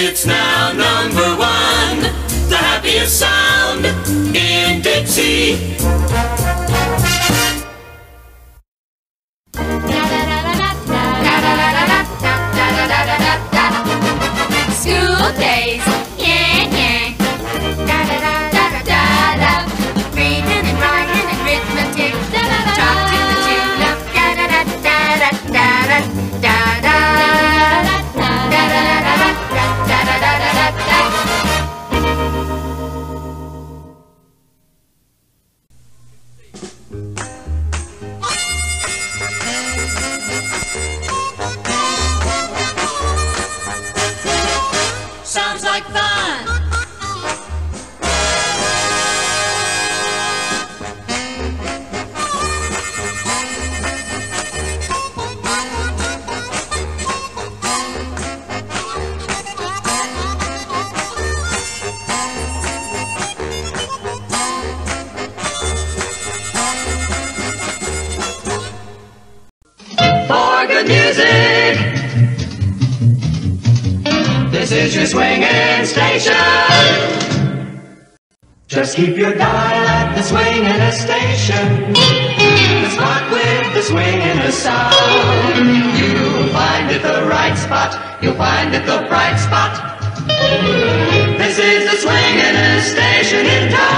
It's now number one, the happiest sound in Dixie. Good music. This is your swinging station. Just keep your dial at the swinging station. The spot with the swinging sound. You'll find it the right spot. You'll find it the bright spot. This is the swinging station in town.